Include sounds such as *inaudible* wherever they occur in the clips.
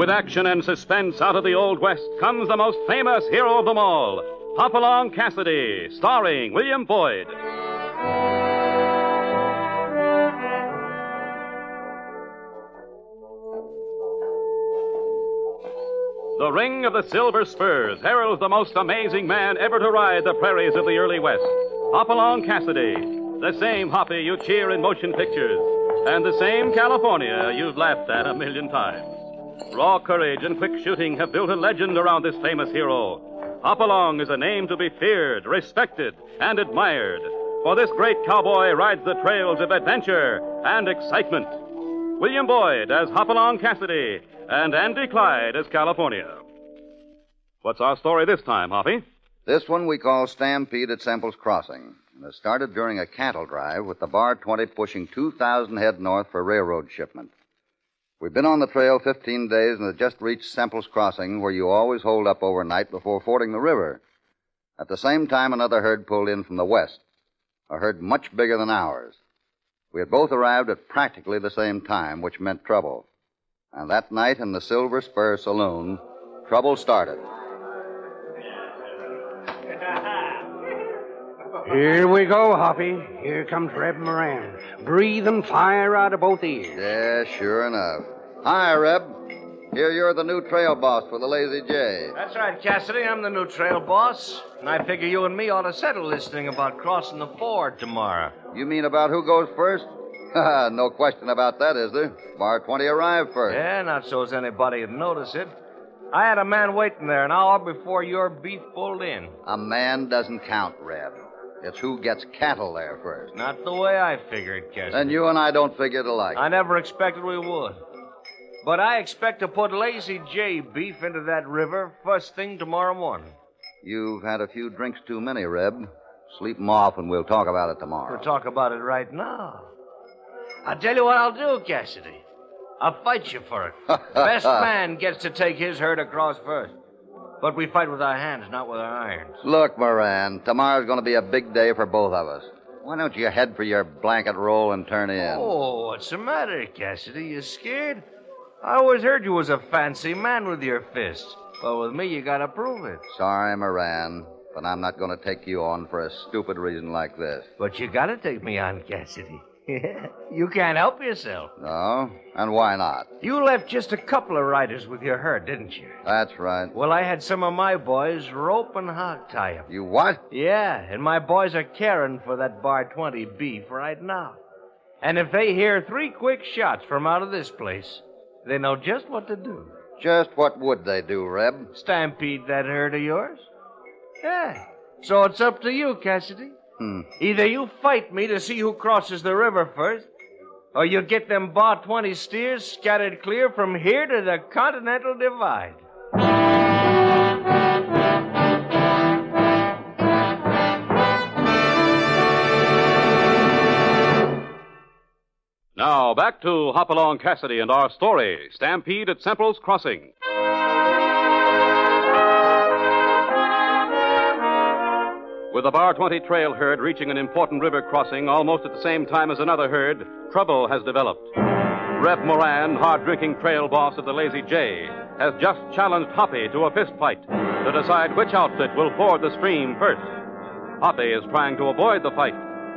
With action and suspense out of the Old West comes the most famous hero of them all, Hopalong Cassidy, starring William Boyd. The ring of the silver spurs heralds the most amazing man ever to ride the prairies of the early West. Hopalong Cassidy, the same Hoppy you cheer in motion pictures, and the same California you've laughed at a million times. Raw courage and quick shooting have built a legend around this famous hero. Hopalong is a name to be feared, respected, and admired. For this great cowboy rides the trails of adventure and excitement. William Boyd as Hopalong Cassidy and Andy Clyde as California. What's our story this time, Hoppy? This one we call Stampede at Semple's Crossing. And it started during a cattle drive with the Bar 20 pushing 2,000 head north for railroad shipment. We've been on the trail 15 days and have just reached Semple's Crossing, where you always hold up overnight before fording the river. At the same time, another herd pulled in from the west, a herd much bigger than ours. We had both arrived at practically the same time, which meant trouble. And that night in the Silver Spur Saloon, trouble started. Here we go, Hoppy. Here comes Reb Moran, breathing fire out of both ears. Yeah, sure enough. Hi, Reb. Here you're the new trail boss for the Lazy J. That's right, Cassidy. I'm the new trail boss. And I figure you and me ought to settle this thing about crossing the ford tomorrow. You mean about who goes first? *laughs* no question about that, is there? Bar 20 arrived first. Yeah, not so's anybody'd notice it. I had a man waiting there an hour before your beef pulled in. A man doesn't count, Reb. It's who gets cattle there first. Not the way I figured, Cassidy. Then you and I don't figure it alike. I never expected we would. But I expect to put Lazy J beef into that river first thing tomorrow morning. You've had a few drinks too many, Reb. Sleep 'em off, and we'll talk about it tomorrow. We'll talk about it right now. I'll tell you what I'll do, Cassidy. I'll fight you for it. *laughs* Best man gets to take his herd across first. But we fight with our hands, not with our irons. Look, Moran, tomorrow's going to be a big day for both of us. Why don't you head for your blanket roll and turn in? Oh, what's the matter, Cassidy? You scared? I always heard you was a fancy man with your fists. But with me, you gotta prove it. Sorry, Moran, but I'm not going to take you on for a stupid reason like this. But you gotta take me on, Cassidy. *laughs* you can't help yourself. No? And why not? You left just a couple of riders with your herd, didn't you? That's right. Well, I had some of my boys rope and hog tie 'em. You what? Yeah, and my boys are caring for that bar 20 beef right now. And if they hear three quick shots from out of this place, they know just what to do. Just what would they do, Reb? Stampede that herd of yours? Yeah. So it's up to you, Cassidy. Hmm. Either you fight me to see who crosses the river first, or you get them bar 20 steers scattered clear from here to the Continental Divide. Now, back to Hopalong Cassidy and our story Stampede at Semple's Crossing. With the Bar 20 trail herd reaching an important river crossing almost at the same time as another herd, trouble has developed. Reb Moran, hard drinking trail boss of the Lazy J, has just challenged Hoppy to a fist fight to decide which outfit will ford the stream first. Hoppy is trying to avoid the fight,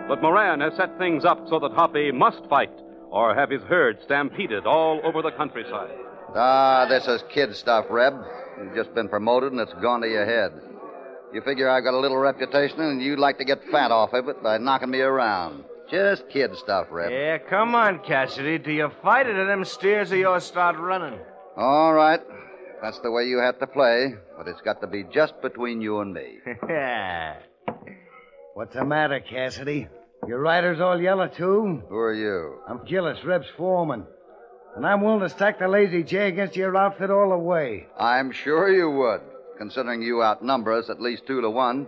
but Moran has set things up so that Hoppy must fight or have his herd stampeded all over the countryside. Ah, this is kid stuff, Reb. You've just been promoted and it's gone to your head. You figure I've got a little reputation and you'd like to get fat off of it by knocking me around. Just kid stuff, Reb. Yeah, come on, Cassidy. Do you fight it or them steers of yours start running? All right. That's the way you have to play, but it's got to be just between you and me. yeah. *laughs* What's the matter, Cassidy? Your riders all yellow, too? Who are you? I'm Gillis, Reb's foreman. And I'm willing to stack the Lazy J against your outfit all the way. I'm sure you would, considering you outnumber us at least two to one.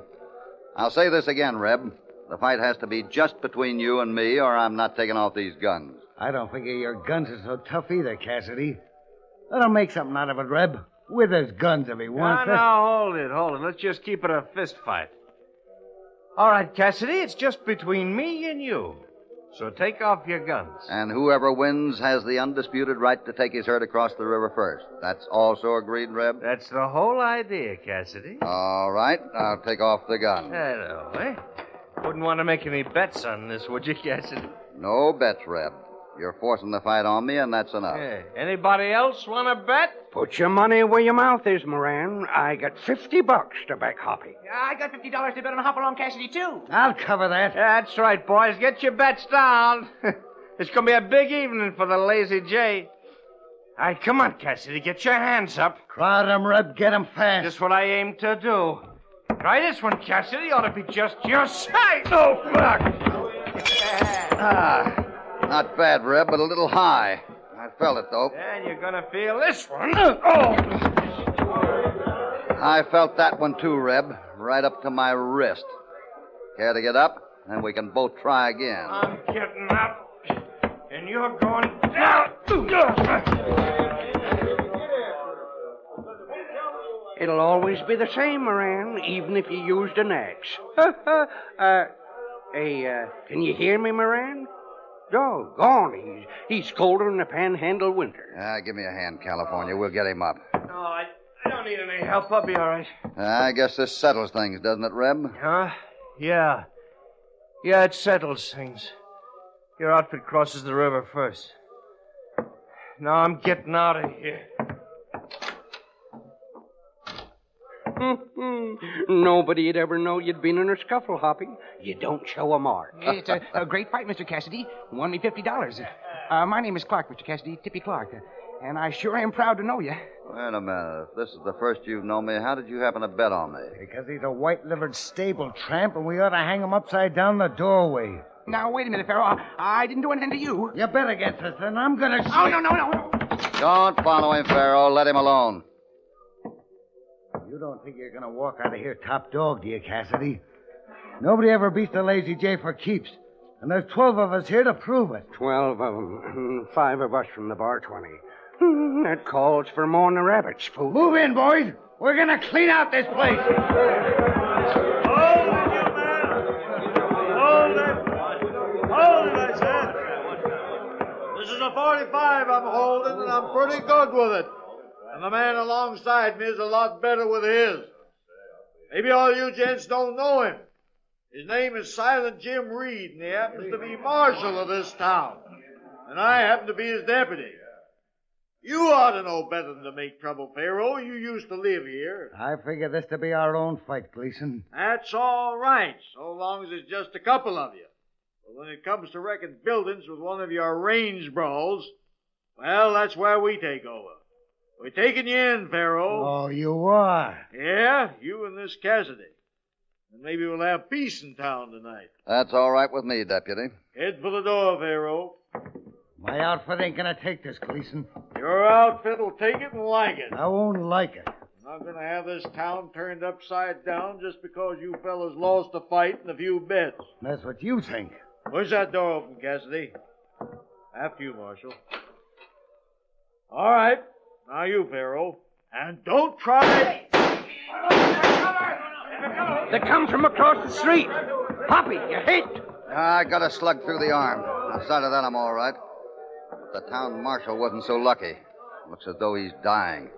I'll say this again, Reb. The fight has to be just between you and me, or I'm not taking off these guns. I don't figure your guns are so tough either, Cassidy. Let him make something out of it, Reb. With his guns if he Now, wants. now, hold it, hold it. Let's just keep it a fist fight. All right, Cassidy, it's just between me and you. So take off your guns. And whoever wins has the undisputed right to take his herd across the river first. That's also agreed, Reb? That's the whole idea, Cassidy. All right. I'll take off the gun. Hello, eh? Wouldn't want to make any bets on this, would you, Cassidy? No bets, Reb. You're forcing the fight on me, and that's enough. Hey, anybody else want to bet? Put your money where your mouth is, Moran. I got 50 bucks to back Hoppy. I got fifty dollars to bet on Hopalong Cassidy too. I'll cover that. That's right, boys. Get your bets down. *laughs* it's going to be a big evening for the Lazy J. All right, come on, Cassidy. Get your hands up. Crowd 'em, Reb. Get 'em fast. That's what I aim to do. Try this one, Cassidy. Ought to be just your size. Oh, fuck. Ah, not bad, Reb, but a little high. I felt it, though. And you're going to feel this one. Oh. I felt that one, too, Reb. Right up to my wrist. Care to get up? Then we can both try again. I'm getting up. And you're going down. It'll always be the same, Moran, even if you used an axe. *laughs* uh, hey, uh, can you hear me, Moran? Doggone, he's, he's colder than a panhandle winter. Ah, give me a hand, California. We'll get him up. No, I, I don't need any help. I'll be all right. I guess this settles things, doesn't it, Reb? Huh? Yeah. Yeah, it settles things. Your outfit crosses the river first. Now I'm getting out of here. *laughs* Nobody'd ever know you'd been in a scuffle, Hoppy. You don't show a mark. *laughs* It's a, a great fight, Mr. Cassidy. Won me fifty dollars. Uh, my name is Clark, Mr. Cassidy, Tippy Clark, uh, and I sure am proud to know you. Wait a minute. If this is the first you've known me, how did you happen to bet on me? Because he's a white livered stable tramp, and we ought to hang him upside down the doorway. Now wait a minute, Pharaoh. I, I didn't do anything to you. You bet against us, and I'm gonna. Oh no no no no! Don't follow him, Pharaoh. Let him alone. You don't think you're gonna walk out of here top dog, do you, Cassidy? Nobody ever beats the Lazy J for keeps, and there's twelve of us here to prove it. Twelve of them. Five of us from the bar 20. Hmm, That calls for more than a rabbit spook. Move in, boys. We're gonna clean out this place. Hold it, you man! Hold it! Hold it, I said! This is a 45 I'm holding, and I'm pretty good with it. And the man alongside me is a lot better with his. Maybe all you gents don't know him. His name is Silent Jim Reed, and he happens to be marshal of this town. And I happen to be his deputy. You ought to know better than to make trouble, Pharaoh. You used to live here. I figure this to be our own fight, Gleason. That's all right, so long as it's just a couple of you. But when it comes to wrecking buildings with one of your range brawls, well, that's where we take over. We're taking you in, Pharaoh. Oh, you are. Yeah, you and this Cassidy. And maybe we'll have peace in town tonight. That's all right with me, Deputy. Head for the door, Pharaoh. My outfit ain't gonna take this, Gleason. Your outfit will take it and like it. I won't like it. I'm not gonna have this town turned upside down just because you fellas lost a fight and a few bets. That's what you think. Push that door open, Cassidy. After you, Marshal. All right. Now you, Pharaoh. And don't try. They come from across the street. Hoppy, you hit. Ah, I got a slug through the arm. Outside of that, I'm all right. But the town marshal wasn't so lucky. Looks as though he's dying.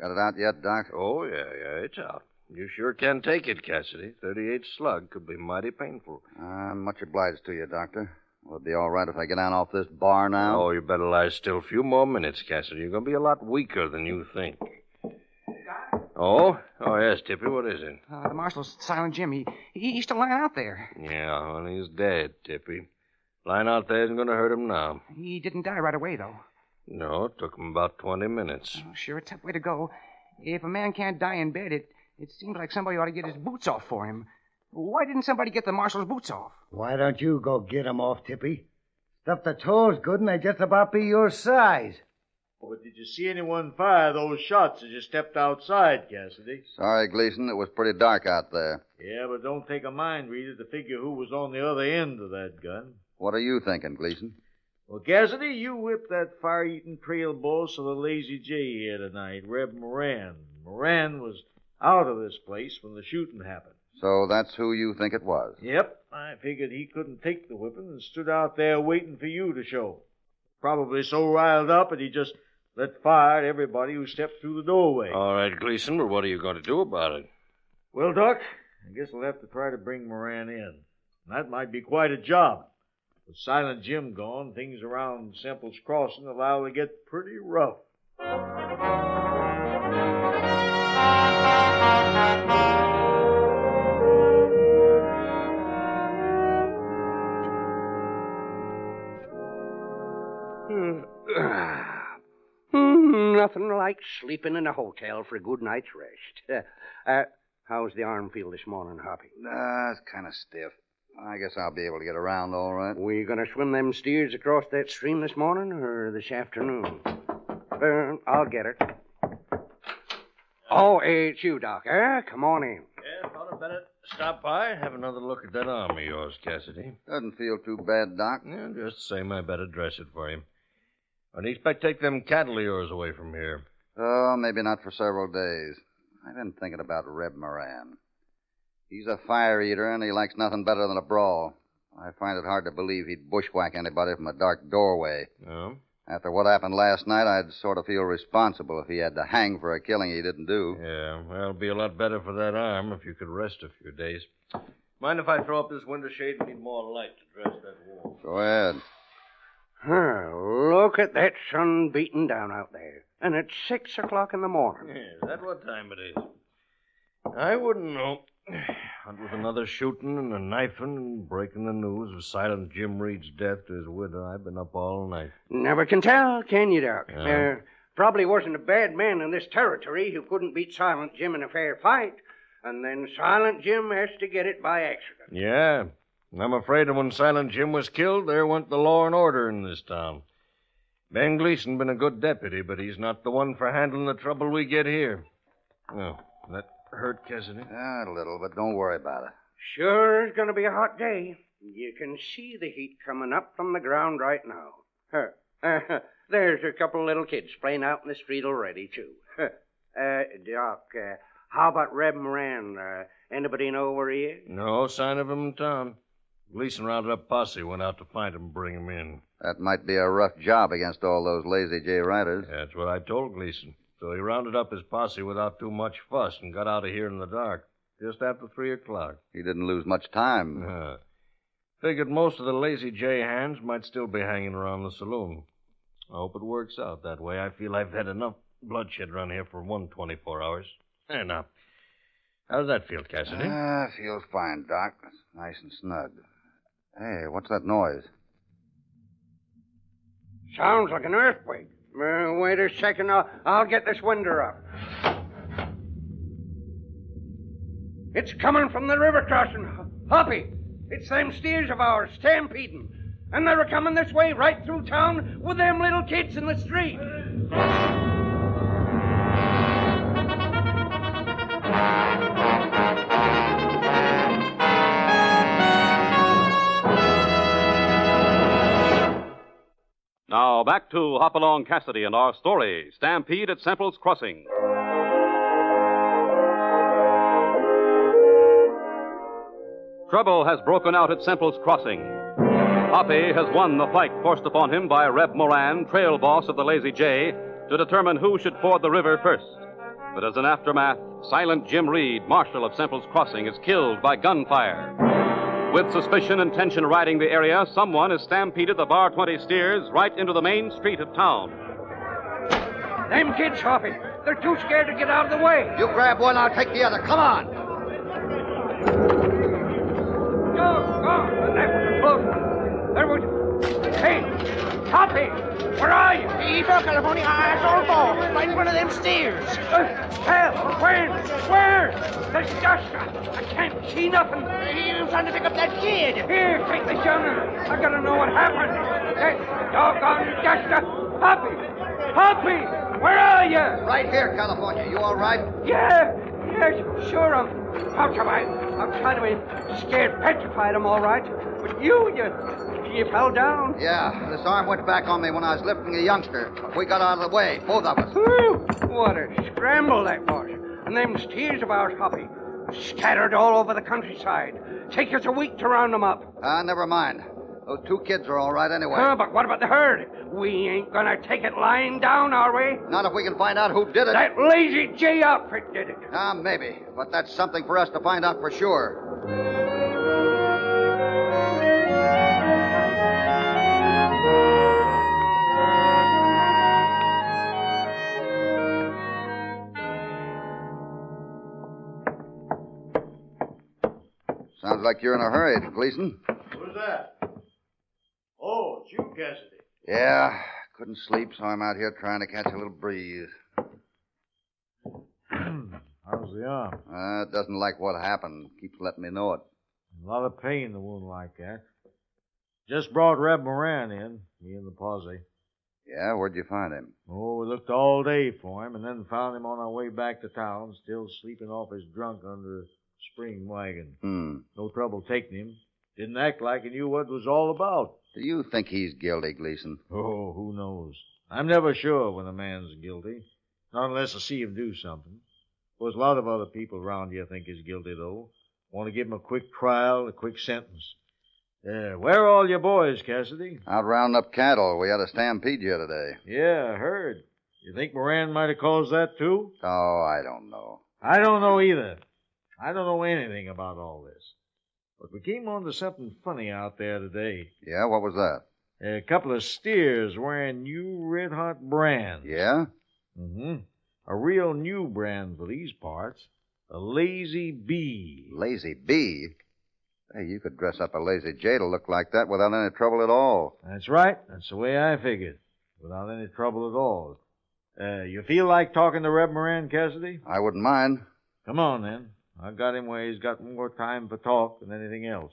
Got it out yet, Doc? Oh, yeah, yeah, it's out. You sure can take it, Cassidy. 38 slug could be mighty painful. I'm much obliged to you, Doctor. Will it be all right if I get down off this bar now? Oh, you better lie still a few more minutes, Cassidy. You're going to be a lot weaker than you think. Oh? Oh, yes, Tippy. What is it? Uh, the marshal's Silent Jim. He, he he's still lying out there. Yeah, well, he's dead, Tippy. Lying out there isn't going to hurt him now. He didn't die right away though. No, it took him about 20 minutes. Oh, sure, a tough way to go. If a man can't die in bed, it it seems like somebody ought to get his boots off for him. Why didn't somebody get the marshal's boots off? Why don't you go get 'em off, Tippy? Stuff the toes good, and they just about be your size. But did you see anyone fire those shots as you stepped outside, Cassidy? Sorry, Gleason. It was pretty dark out there. Yeah, but don't take a mind reader to figure who was on the other end of that gun. What are you thinking, Gleason? Well, Cassidy, you whipped that fire-eating trail boss of the Lazy J here tonight, Reb Moran. Moran was out of this place when the shooting happened. So that's who you think it was. Yep, I figured he couldn't take the whipping and stood out there waiting for you to show. Probably so riled up that he just let fire at everybody who stepped through the doorway. All right, Gleason, but what are you going to do about it? Well, Doc, I guess we'll have to try to bring Moran in. That might be quite a job. With Silent Jim gone, things around Semple's Crossing are liable to get pretty rough. Nothing like sleeping in a hotel for a good night's rest. Uh, *laughs* uh, how's the arm feel this morning, Hoppy? Nah, it's kind of stiff. I guess I'll be able to get around all right. We gonna swim them steers across that stream this morning or this afternoon? Uh, I'll get it. Oh, it's you, Doc. Eh? Come on in. Yeah, thought I'd stop by, and have another look at that arm of yours, Cassidy. Doesn't feel too bad, Doc. Yeah, just the same, I better dress it for you. I expect to take them cattle of yours away from here. Oh, maybe not for several days. I've been thinking about Reb Moran. He's a fire eater, and he likes nothing better than a brawl. I find it hard to believe he'd bushwhack anybody from a dark doorway. Oh? After what happened last night, I'd sort of feel responsible if he had to hang for a killing he didn't do. Yeah, well, it'll be a lot better for that arm if you could rest a few days. Mind if I throw up this window shade and need more light to dress that wall? Go ahead. Huh, look at that sun beating down out there. And it's six o'clock in the morning. Yeah, is that what time it is? I wouldn't know. *sighs* What with another shooting and a knifing and breaking the news of Silent Jim Reed's death to his widow, I've been up all night. Never can tell, can you, Doc? Yeah. There probably wasn't a bad man in this territory who couldn't beat Silent Jim in a fair fight. And then Silent Jim has to get it by accident. Yeah, and I'm afraid that when Silent Jim was killed, there went the law and order in this town. Ben Gleason been a good deputy, but he's not the one for handling the trouble we get here. Oh, that hurt, Cassidy? Yeah, a little, but don't worry about it. Sure is going to be a hot day. You can see the heat coming up from the ground right now. Huh. there's a couple of little kids playing out in the street already, too. Uh, Doc, uh, how about Reb Moran? Uh, anybody know where he is? No sign of him in town. Gleason rounded up posse, went out to find him and bring him in. That might be a rough job against all those lazy J riders. That's what I told Gleason. So he rounded up his posse without too much fuss and got out of here in the dark, just after three o'clock. He didn't lose much time. *laughs* Uh, figured most of the lazy J hands might still be hanging around the saloon. I hope it works out that way. I feel I've had enough bloodshed around here for one twenty-four hours. Now. How does that feel, Cassidy? Ah, feels fine, Doc. It's nice and snug. Hey, what's that noise? Sounds like an earthquake. Uh, wait a second. I'll, I'll get this window up. It's coming from the river crossing. Hoppy, it's them steers of ours stampeding. And they were coming this way right through town with them little kids in the street. Now back to Hopalong Cassidy and our story Stampede at Semple's Crossing. Trouble has broken out at Semple's Crossing. Hoppy has won the fight forced upon him by Reb Moran, trail boss of the Lazy J, to determine who should ford the river first. But as an aftermath, Silent Jim Reed, marshal of Semple's Crossing, is killed by gunfire. With suspicion and tension riding the area, someone has stampeded the Bar 20 steers right into the main street of town. Them kids, Hoppy, they're too scared to get out of the way. You grab one, I'll take the other. Come on. Go, go. That was a close one. There was. Hey, Hoppy, where are you? Eva, California, I saw a ball right in front of them steers. Uh, hell, when? Where? There's Joshua. I can't see nothing. He was trying to pick up that kid. Here, take the gun. I gotta know what happened. That doggone Joshua. Hoppy, Hoppy, where are you? Right here, California. You all right? Yeah, yes, sure. I'm. How come I? I'm trying to be scared, petrified. I'm all right. But you, you, You fell down. Yeah, this arm went back on me when I was lifting a youngster. We got out of the way, both of us. Whew, what a scramble that was. And them steers of ours, Hoppy, scattered all over the countryside. Take us a week to round them up. Ah, never mind. Those two kids are all right anyway. Uh, but what about the herd? We ain't gonna take it lying down, are we? Not if we can find out who did it. That lazy J outfit did it. Ah, maybe. But that's something for us to find out for sure. Sounds like you're in a hurry, Gleason. Who's that? Oh, it's you, Cassidy. Yeah, couldn't sleep, so I'm out here trying to catch a little breeze. How's the arm? Uh, it doesn't like what happened. Keeps letting me know it. A lot of pain the wound like that. Just brought Reb Moran in, me and the posse. Yeah, where'd you find him? Oh, we looked all day for him and then found him on our way back to town, still sleeping off his drunk under a spring wagon. Hmm. No trouble taking him. Didn't act like he knew what it was all about. Do you think he's guilty, Gleason? Oh, who knows? I'm never sure when a man's guilty. Not unless I see him do something. There's a lot of other people around here think he's guilty, though. Want to give him a quick trial, a quick sentence. Yeah, where are all your boys, Cassidy? Out rounding up cattle. We had a stampede here today. Yeah, I heard. You think Moran might have caused that, too? Oh, I don't know. I don't know either. I don't know anything about all this. But we came on to something funny out there today. Yeah, what was that? A couple of steers wearing new red hot brands. Yeah? Mm-hmm. A real new brand for these parts. A lazy bee. Lazy bee? Hey, you could dress up a lazy J to look like that without any trouble at all. That's right. That's the way I figured. Without any trouble at all. Uh, you feel like talking to Reb Moran, Cassidy? I wouldn't mind. Come on, then. I got him where he's got more time for talk than anything else.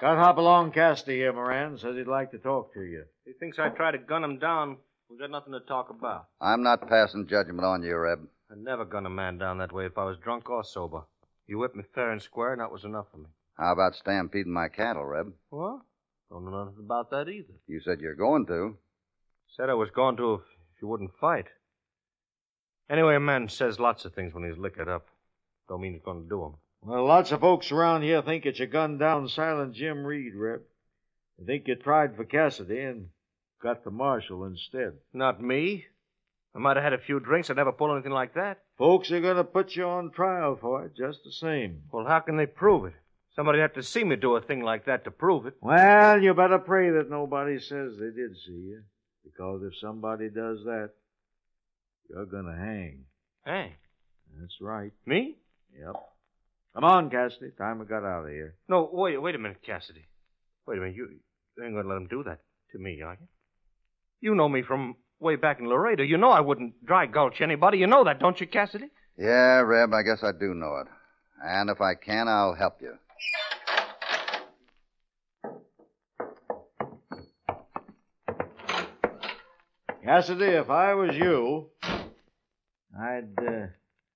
Got Hopalong Cassidy here, Moran. Says he'd like to talk to you. He thinks I try to gun him down. We got nothing to talk about. I'm not passing judgment on you, Reb. I'd never gun a man down that way if I was drunk or sober. You whipped me fair and square, and that was enough for me. How about stampeding my cattle, Reb? What? Don't know nothing about that either. You said you're going to. Said I was going to if, if you wouldn't fight. Anyway, a man says lots of things when he's liquored up. Don't mean he's going to do 'em. Well, lots of folks around here think it's you gunned down Silent Jim Reed, Reb. They think you tried for Cassidy and got the marshal instead. Not me. I might have had a few drinks. I'd never pull anything like that. Folks are going to put you on trial for it just the same. Well, how can they prove it? Somebody'd have to see me do a thing like that to prove it. Well, you better pray that nobody says they did see you. Because if somebody does that, you're going to hang. Hang? That's right. me? Yep. Come on, Cassidy. Time we got out of here. No, wait, wait a minute, Cassidy. Wait a minute. You, you ain't going to let him do that to me, are you? You know me from way back in Laredo. You know I wouldn't dry gulch anybody. You know that, don't you, Cassidy? Yeah, Reb, I guess I do know it. And if I can, I'll help you. Cassidy, if I was you, I'd uh,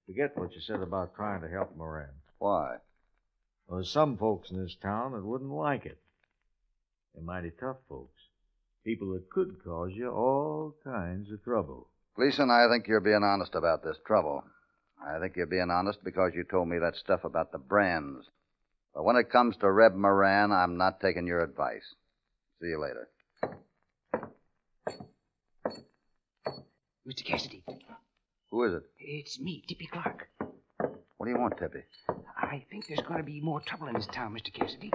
forget what you said about trying to help Moran. Why? There's some folks in this town that wouldn't like it. They're mighty tough folks. People that could cause you all kinds of trouble. Gleason, I think you're being honest about this trouble. I think you're being honest because you told me that stuff about the brands. But when it comes to Reb Moran, I'm not taking your advice. See you later. Mr. Cassidy, Who is it? it's me, Tippy Clark. What do you want, Tippy? I think there's going to be more trouble in this town, Mr. Cassidy.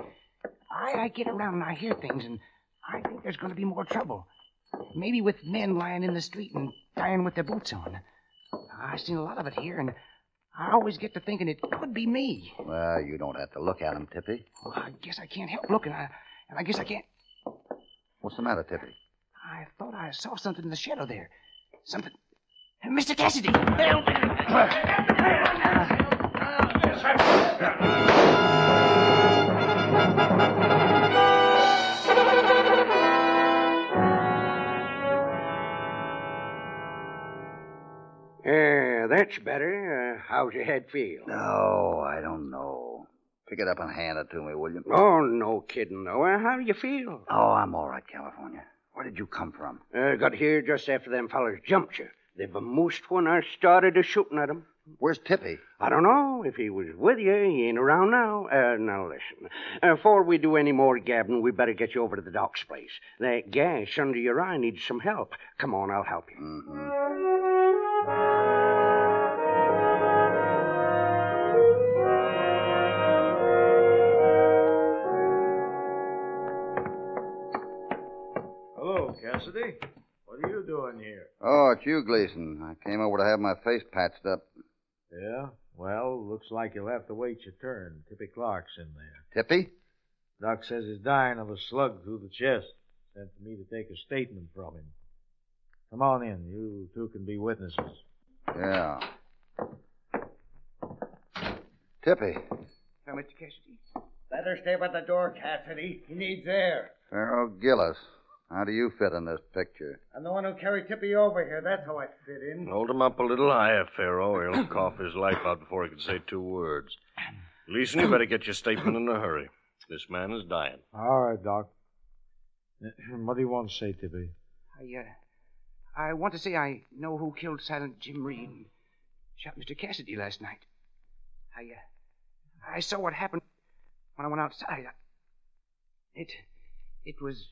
I, I get around and I hear things, and I think there's going to be more trouble. Maybe with men lying in the street and dying with their boots on. I've seen a lot of it here, and I always get to thinking it could be me. Well, you don't have to look at him, Tippy. Well, I guess I can't help looking, I, and I guess I can't. What's the matter, Tippy? I thought I saw something in the shadow there. Something. Mr. Cassidy! that's better. Uh, how's your head feel? No, I don't know. Pick it up and hand it to me, will you? Oh, no kidding, though. Uh, how do you feel? Oh, I'm all right, California. Where did you come from? Uh, got here just after them fellers jumped you. They vamoosed when I started a shooting at 'em. Where's Tippy? I don't know if he was with you. He ain't around now. Uh, now listen. Uh, before we do any more gabbing, we better get you over to the doc's place. That gash under your eye needs some help. Come on, I'll help you. Mm-hmm. Hello, Cassidy. What are you doing here? Oh, it's you, Gleason. I came over to have my face patched up. Yeah? Well, looks like you'll have to wait your turn. Tippy Clark's in there. Tippy? Doc says he's dying of a slug through the chest. Sent for me to take a statement from him. Come on in. You two can be witnesses. Yeah. Tippy. Now, Mr. Cassidy. Better stay by the door, Cassidy. He needs air. Pharaoh Gillis. How do you fit in this picture? I'm the one who carried Tippy over here. That's how I fit in. Hold him up a little higher, Pharaoh. He'll *coughs* cough his life out before he can say two words. Gleason, you better get your statement in a hurry. This man is dying. All right, Doc. *clears throat* What do you want to say, Tippy? I, uh, I want to say I know who killed Silent Jim Reed and shot Mr. Cassidy last night. I, uh, I saw what happened when I went outside. It, it was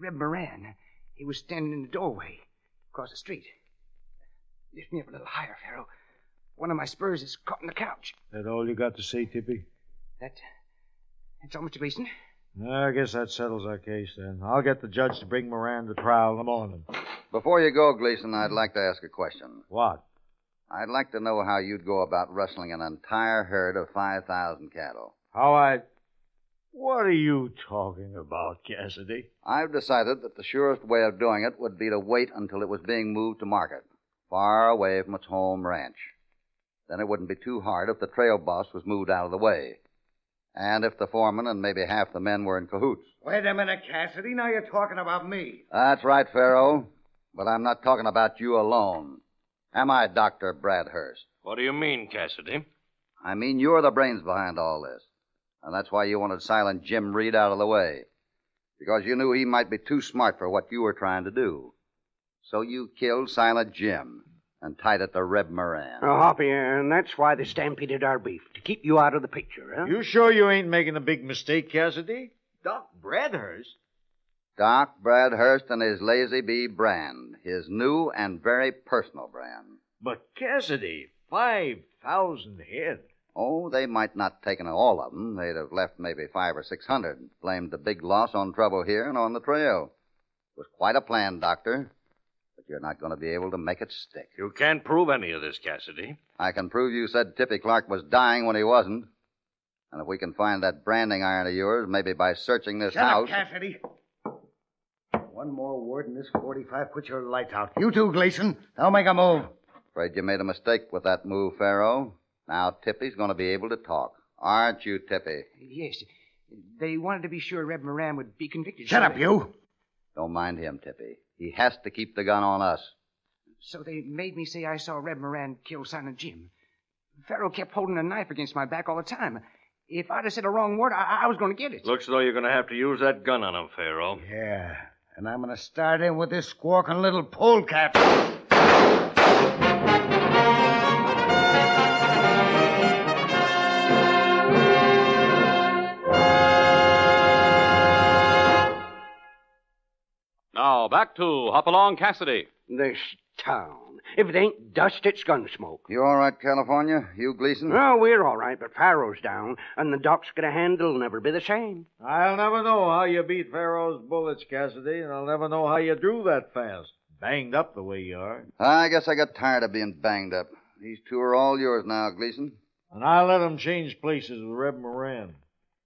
Reb Moran. He was standing in the doorway across the street. Lift me up a little higher, Pharaoh. One of my spurs is caught in the couch. That all you got to say, Tippy? That, that's all, Mr. Gleason. I guess that settles our case then. I'll get the judge to bring Moran to trial in the morning. Before you go, Gleason, I'd like to ask a question. What? I'd like to know how you'd go about rustling an entire herd of 5,000 cattle. How I. What are you talking about, Cassidy? I've decided that the surest way of doing it would be to wait until it was being moved to market, far away from its home ranch. Then it wouldn't be too hard if the trail boss was moved out of the way. And if the foreman and maybe half the men were in cahoots. Wait a minute, Cassidy. Now you're talking about me. That's right, Pharaoh. But I'm not talking about you alone. Am I, Dr. Bradhurst? What do you mean, Cassidy? I mean, you're the brains behind all this. And that's why you wanted Silent Jim Reed out of the way. Because you knew he might be too smart for what you were trying to do. So you killed Silent Jim and tied it to Reb Moran. Oh, Hoppy, and that's why they stampeded our beef, to keep you out of the picture, huh? You sure you ain't making a big mistake, Cassidy? Doc Bradhurst? Doc Bradhurst and his Lazy Bee brand, his new and very personal brand. But Cassidy, five thousand head. Oh, they might not taken all of them. They'd have left maybe five or six hundred. Blamed the big loss on trouble here and on the trail. It was quite a plan, Doctor. But you're not going to be able to make it stick. You can't prove any of this, Cassidy. I can prove you said Tippy Clark was dying when he wasn't. And if we can find that branding iron of yours, maybe by searching this Shut house. up, Cassidy. One more word and this 45 puts your lights out. You too, Gleason. Now make a move. Afraid you made a mistake with that move, Pharaoh. Now Tippy's going to be able to talk. Aren't you, Tippy? Yes. They wanted to be sure Reb Moran would be convicted. Shut up, you. Don't mind him, Tippy. He has to keep the gun on us. So they made me say I saw Reb Moran kill Silent Jim. Farrell kept holding a knife against my back all the time. If I'd have said a wrong word, I, I was going to get it. Looks as though you're going to have to use that gun on him, Pharaoh. Yeah. And I'm going to start in with this squawking little polecat. Back to Hopalong Cassidy. This town. If it ain't dust, it's gun smoke. You all right, California? You, Gleason? Oh, we're all right, but Pharaoh's down, and the doc's got a handle never be the same. I'll never know how you beat Pharaoh's bullets, Cassidy, and I'll never know how you drew that fast. Banged up the way you are. I guess I got tired of being banged up. These two are all yours now, Gleason. And I'll let 'em change places with Reb Moran.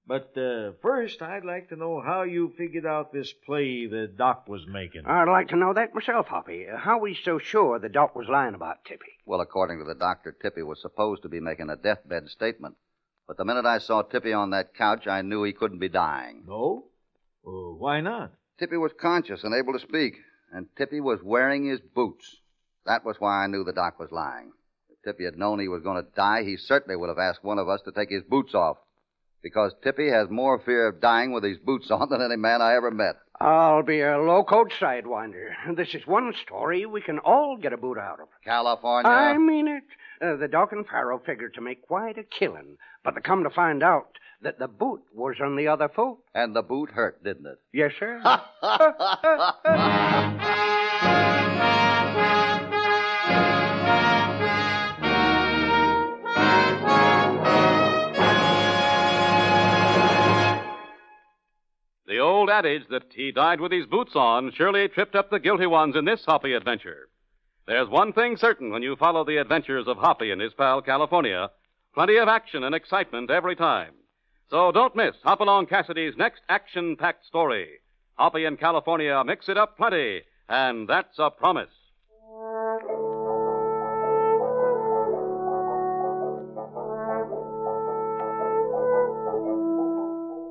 But uh, first, I'd like to know how you figured out this play the Doc was making. I'd like to know that myself, Hoppy. How we so sure the doc was lying about Tippy? Well, according to the doctor, Tippy was supposed to be making a deathbed statement. But the minute I saw Tippy on that couch, I knew he couldn't be dying. No? Uh, why not? Tippy was conscious and able to speak, and Tippy was wearing his boots. That was why I knew the doc was lying. If Tippy had known he was going to die, he certainly would have asked one of us to take his boots off. Because Tippy has more fear of dying with his boots on than any man I ever met. I'll be a low-coat sidewinder. This is one story we can all get a boot out of. California. I mean it. Uh, the Doc and Pharaoh figured to make quite a killing, but to come to find out that the boot was on the other foot. And the boot hurt, didn't it? Yes, sir. *laughs* *laughs* old adage that he died with his boots on surely tripped up the guilty ones in this Hoppy adventure. There's one thing certain when you follow the adventures of Hoppy and his pal California plenty of action and excitement every time. So don't miss Hopalong Cassidy's next action packed story. Hoppy and California mix it up plenty, and that's a promise.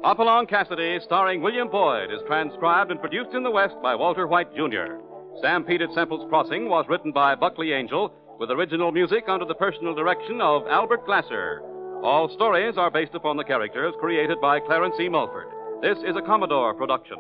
Hopalong Cassidy, starring William Boyd, is transcribed and produced in the West by Walter White, Jr. Stampede at Semple's Crossing was written by Buckley Angell with original music under the personal direction of Albert Glasser. All stories are based upon the characters created by Clarence E. Mulford. This is a Commodore production.